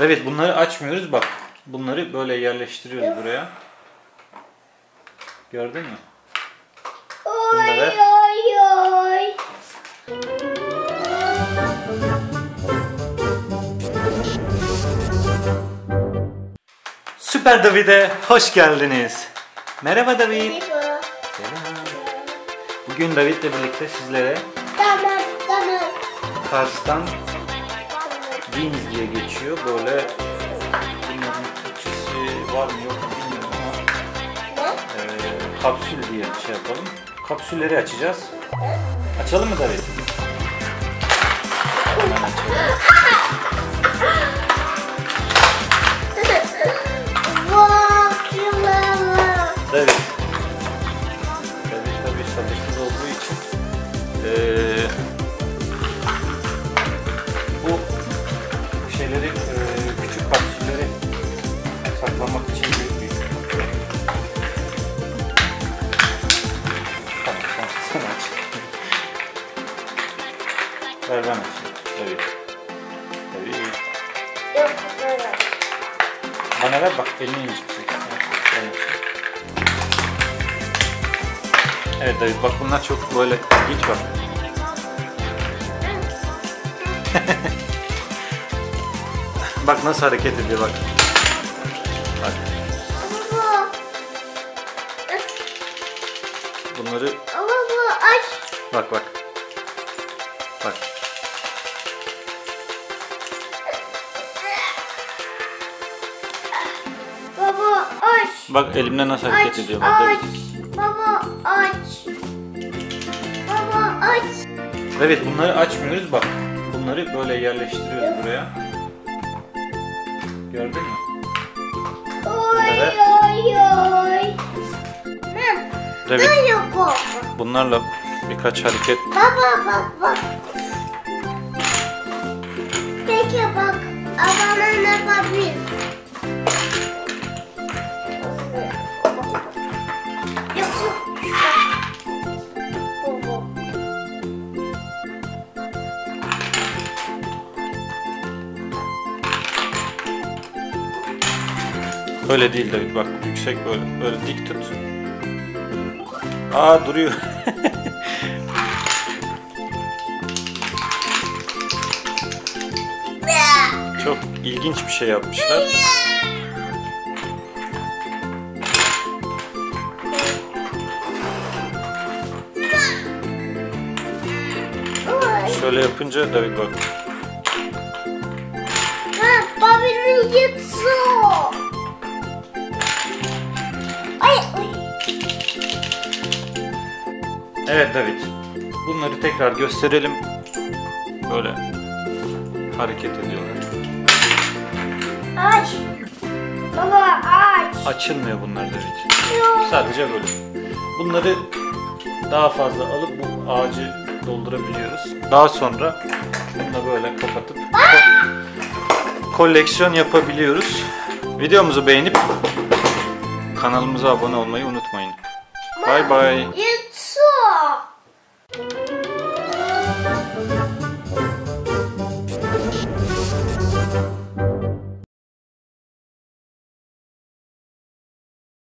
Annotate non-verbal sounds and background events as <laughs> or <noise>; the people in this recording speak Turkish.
Evet bunları açmıyoruz bak. Bunları böyle yerleştiriyoruz buraya. Gördün mü? Oy Bunları- oy oy. Süper David'e hoş geldiniz. Merhaba David. Merhaba. Selam. Bugün David'le birlikte sizlere Tamam tamam. Kars'tan Beans diye geçiyor. Böyle bilmiyorum Türkçesi var mı yok mu bilmiyorum ama e, kapsül diye şey yapalım. Kapsülleri açacağız. Açalım mı David? Hemen açalım. David Ver ben açayım. David. David. Yok böyle. Bana ver bak elini açayım. Evet David bak bunlar çok böyle ilginç bak. <laughs> bak nasıl hareket ediyor bak. Bak bunları bu aç. bak. Bak. Aç. Bak elimden nasıl hareket Aç ediyor aç. David. Baba aç. Baba aç. Evet bunları açmıyoruz bak. Bunları böyle yerleştiriyoruz buraya. Gördün mü? Oy Evet. oy oy. O? bunlarla birkaç hareket Baba bak bak. Peki bak. Adana ne yapabilir? Öyle değil David bak yüksek böyle böyle dik tut. Aa duruyor. <laughs> Çok ilginç bir şey yapmışlar. <laughs> Şöyle yapınca David bak. Evet David. Bunları tekrar gösterelim. Böyle hareket ediyorlar. Aç. Baba aç. Açılmıyor bunlar David. Yok. Sadece böyle. Bunları daha fazla alıp bu ağacı doldurabiliyoruz. Daha sonra bunu böyle kapatıp ko- koleksiyon yapabiliyoruz. Videomuzu beğenip kanalımıza abone olmayı unutmayın. Bay bay.